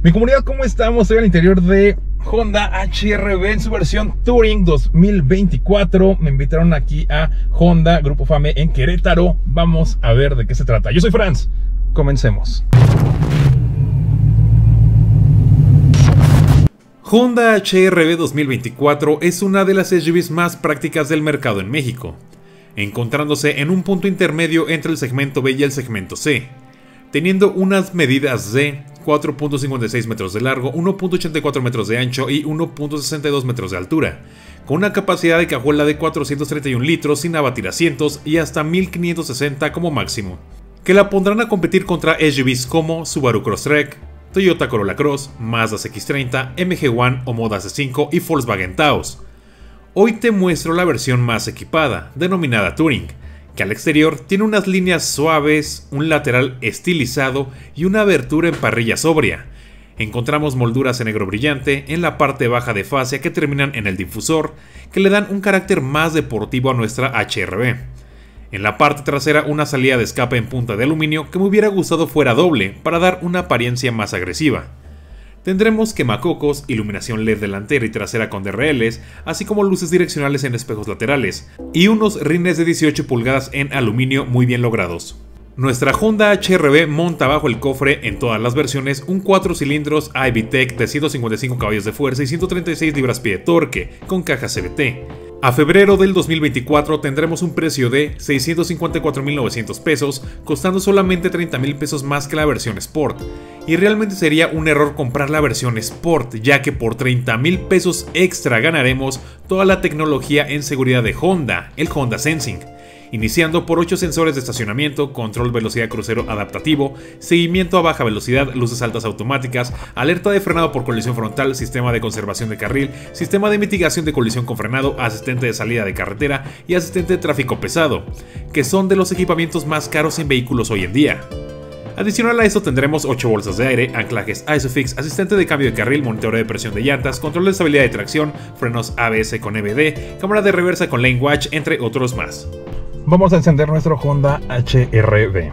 Mi comunidad, ¿cómo estamos? Estoy al interior de Honda HRB en su versión Touring 2024. Me invitaron aquí a Honda Grupo Fame en Querétaro. Vamos a ver de qué se trata. Yo soy Franz. Comencemos. Honda HRB 2024 es una de las SUVs más prácticas del mercado en México, encontrándose en un punto intermedio entre el segmento B y el segmento C, teniendo unas medidas de 4.56 metros de largo, 1.84 metros de ancho y 1.62 metros de altura, con una capacidad de cajuela de 431 litros sin abatir asientos y hasta 1560 como máximo, que la pondrán a competir contra SUVs como Subaru Crosstrek, Toyota Corolla Cross, Mazda X30, MG1 o Moda C5 y Volkswagen Taos. Hoy te muestro la versión más equipada, denominada Touring, que al exterior tiene unas líneas suaves, un lateral estilizado y una abertura en parrilla sobria. Encontramos molduras en negro brillante en la parte baja de fascia que terminan en el difusor, que le dan un carácter más deportivo a nuestra HRB. En la parte trasera una salida de escape en punta de aluminio que me hubiera gustado fuera doble para dar una apariencia más agresiva. Tendremos quemacocos, iluminación LED delantera y trasera con DRLs, así como luces direccionales en espejos laterales, y unos rines de 18 pulgadas en aluminio muy bien logrados. Nuestra Honda HRB monta bajo el cofre en todas las versiones un 4 cilindros IVTEC de 155 caballos de fuerza y 136 libras-pie de torque, con caja CVT. A febrero del 2024 tendremos un precio de 654.900 pesos, costando solamente 30.000 pesos más que la versión Sport. Y realmente sería un error comprar la versión Sport, ya que por 30.000 pesos extra ganaremos toda la tecnología en seguridad de Honda, el Honda Sensing iniciando por 8 sensores de estacionamiento, control velocidad crucero adaptativo, seguimiento a baja velocidad, luces altas automáticas, alerta de frenado por colisión frontal, sistema de conservación de carril, sistema de mitigación de colisión con frenado, asistente de salida de carretera y asistente de tráfico pesado, que son de los equipamientos más caros en vehículos hoy en día. Adicional a esto tendremos 8 bolsas de aire, anclajes ISOFIX, asistente de cambio de carril, monitoreo de presión de llantas, control de estabilidad de tracción, frenos ABS con EBD, cámara de reversa con Lane Watch, entre otros más. Vamos a encender nuestro Honda HRB.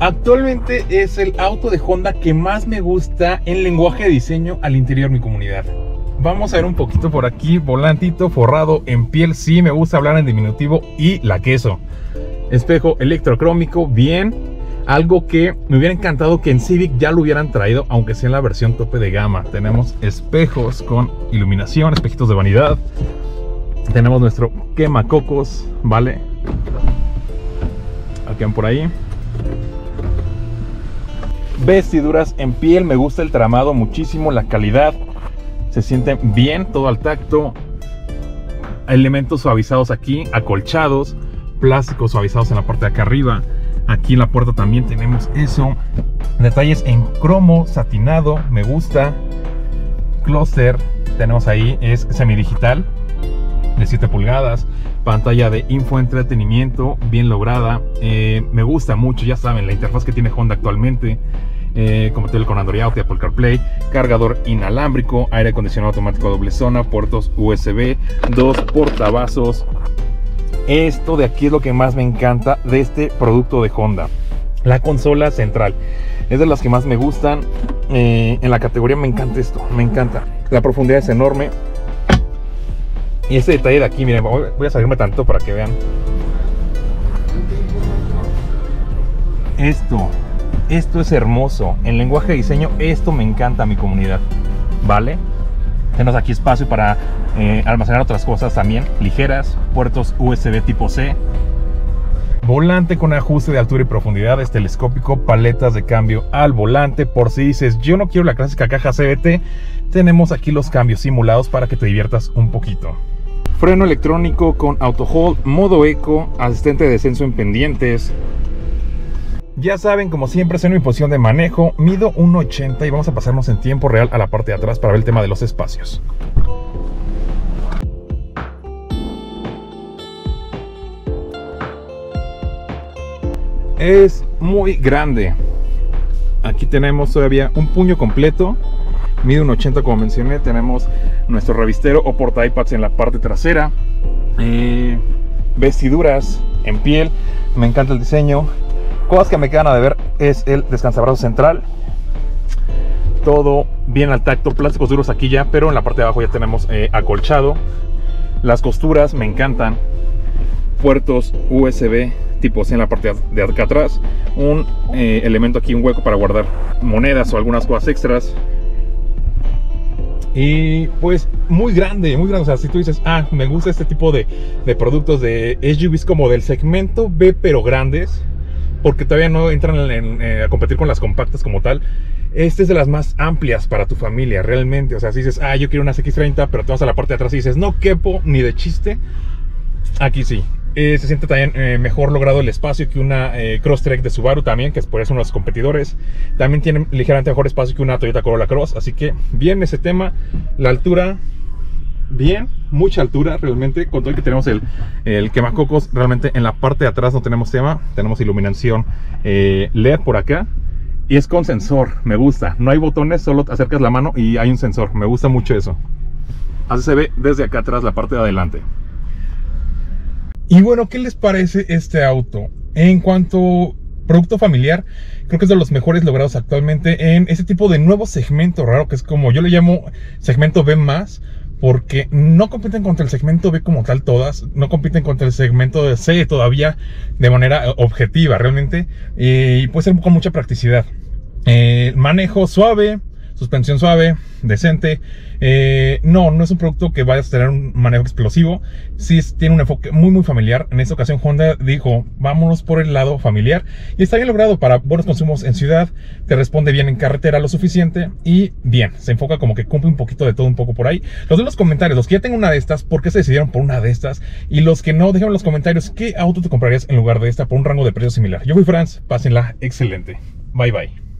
Actualmente es el auto de Honda que más me gusta en lenguaje de diseño al interior de mi comunidad. Vamos a ver un poquito por aquí, volantito forrado en piel, sí me gusta hablar en diminutivo y la queso. Espejo electrocrómico, bien, algo que me hubiera encantado que en Civic ya lo hubieran traído, aunque sea en la versión tope de gama. Tenemos espejos con iluminación, espejitos de vanidad. Tenemos nuestro quemacocos, ¿vale? Aquí por ahí. Vestiduras en piel, me gusta el tramado muchísimo, la calidad. Se siente bien, todo al tacto. Elementos suavizados aquí, acolchados, plásticos suavizados en la parte de acá arriba Aquí en la puerta también tenemos eso. Detalles en cromo, satinado, me gusta. Cluster, tenemos ahí, es semidigital de 7 pulgadas. Pantalla de info entretenimiento, bien lograda. Eh, me gusta mucho, ya saben, la interfaz que tiene Honda actualmente. Eh, compatible con Android Auto y Apple CarPlay, cargador inalámbrico, aire acondicionado automático doble zona, puertos USB, dos portavasos, esto de aquí es lo que más me encanta de este producto de Honda. La consola central. Es de las que más me gustan. Eh, en la categoría me encanta esto. Me encanta. La profundidad es enorme. Y este detalle de aquí, miren, voy a salirme tanto para que vean. Esto, esto es hermoso. En lenguaje de diseño, esto me encanta a mi comunidad. ¿Vale? Tenemos aquí espacio para eh, almacenar otras cosas también, ligeras, puertos USB tipo C. Volante con ajuste de altura y profundidad, es telescópico, paletas de cambio al volante. Por si dices, yo no quiero la clásica caja CBT, tenemos aquí los cambios simulados para que te diviertas un poquito. Freno electrónico con auto hold, modo eco, asistente de descenso en pendientes, ya saben, como siempre, soy en mi posición de manejo, mido 1.80 y vamos a pasarnos en tiempo real a la parte de atrás para ver el tema de los espacios. Es muy grande. Aquí tenemos todavía un puño completo. Mide 1.80 como mencioné. Tenemos nuestro revistero o porta iPads en la parte trasera. Eh, vestiduras en piel. Me encanta el diseño. Cosas que me quedan a deber es el descansabrazo central. Todo bien al tacto, plásticos duros aquí ya, pero en la parte de abajo ya tenemos eh, acolchado. Las costuras me encantan. Puertos USB tipo C en la parte de acá atrás. Un eh, elemento aquí, un hueco para guardar monedas o algunas cosas extras. Y pues muy grande, muy grande. O sea, si tú dices, ah, me gusta este tipo de, de productos de SUVs como del segmento B, pero grandes, porque todavía no entran eh, a competir con las compactas como tal. Esta es de las más amplias para tu familia, realmente. O sea, si dices, ah, yo quiero una X30, pero te vas a la parte de atrás y dices, no quepo ni de chiste. Aquí sí. Eh, se siente también eh, mejor logrado el espacio que una eh, Crosstrek de Subaru también, que es por eso uno de los competidores. También tiene ligeramente mejor espacio que una Toyota Corolla Cross. Así que bien ese tema. La altura, bien, mucha altura realmente. Con todo el que tenemos el, el quemacocos, realmente en la parte de atrás no tenemos tema. Tenemos iluminación LED por acá. Y es con sensor, me gusta. No hay botones, solo acercas la mano y hay un sensor. Me gusta mucho eso. Así se ve desde acá atrás la parte de adelante. Y bueno, ¿qué les parece este auto? En cuanto producto familiar, creo que es de los mejores logrados actualmente en ese tipo de nuevo segmento raro que es como yo le llamo segmento B más, porque no compiten contra el segmento B como tal todas, no compiten contra el segmento C todavía de manera objetiva realmente, y puede ser con mucha practicidad. Eh, manejo suave, suspensión suave, decente. Eh, no, no es un producto que vaya a tener un manejo explosivo. Sí tiene un enfoque muy, muy familiar. En esta ocasión Honda dijo, vámonos por el lado familiar. Y está bien logrado para buenos consumos en ciudad. Te responde bien en carretera lo suficiente. Y bien, se enfoca como que cumple un poquito de todo un poco por ahí. Los de los comentarios, los que ya tengan una de estas, ¿por qué se decidieron por una de estas? Y los que no, déjenme en los comentarios qué auto te comprarías en lugar de esta por un rango de precio similar. Yo fui Franz, pásenla excelente. Bye bye.